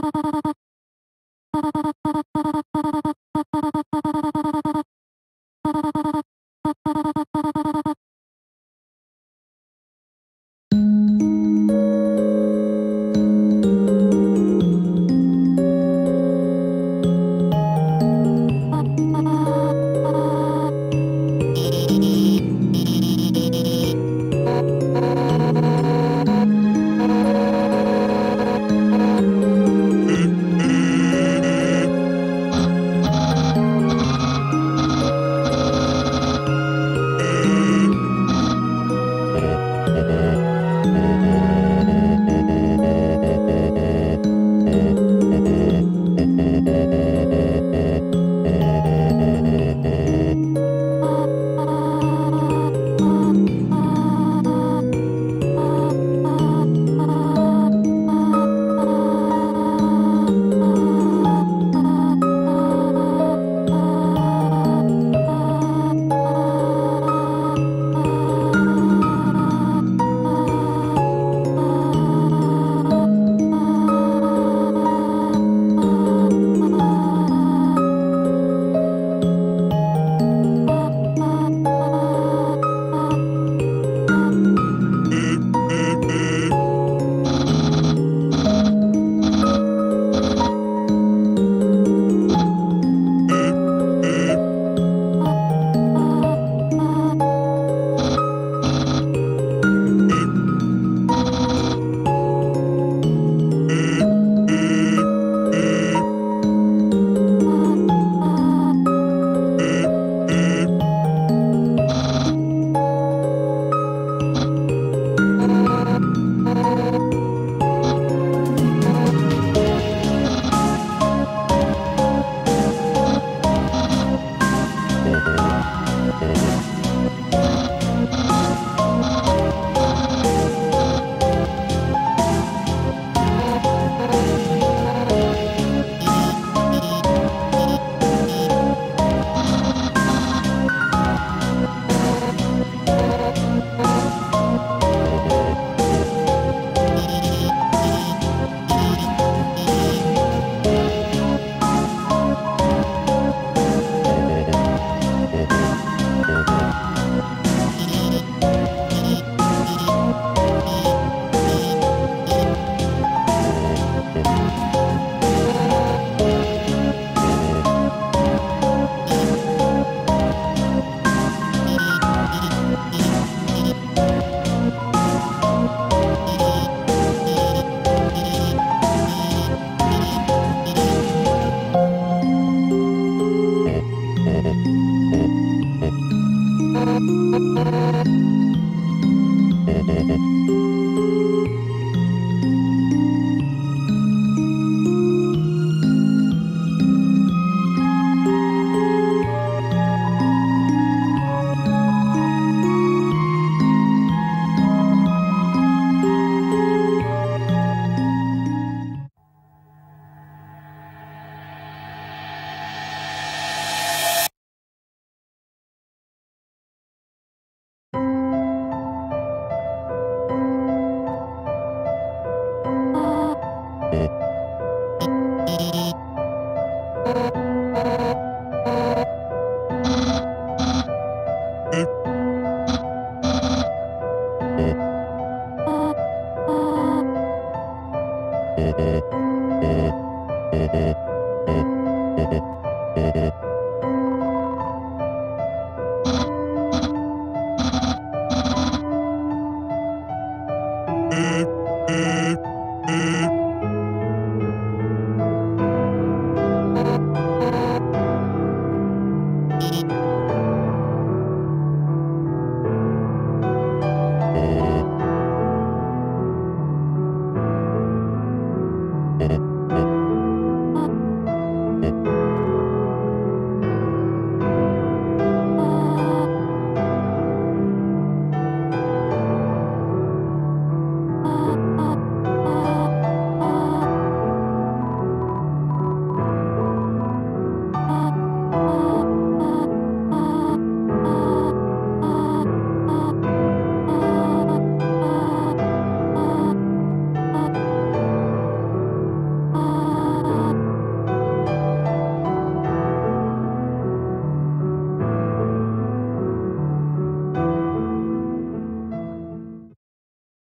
ハハハハ! Mm-hmm.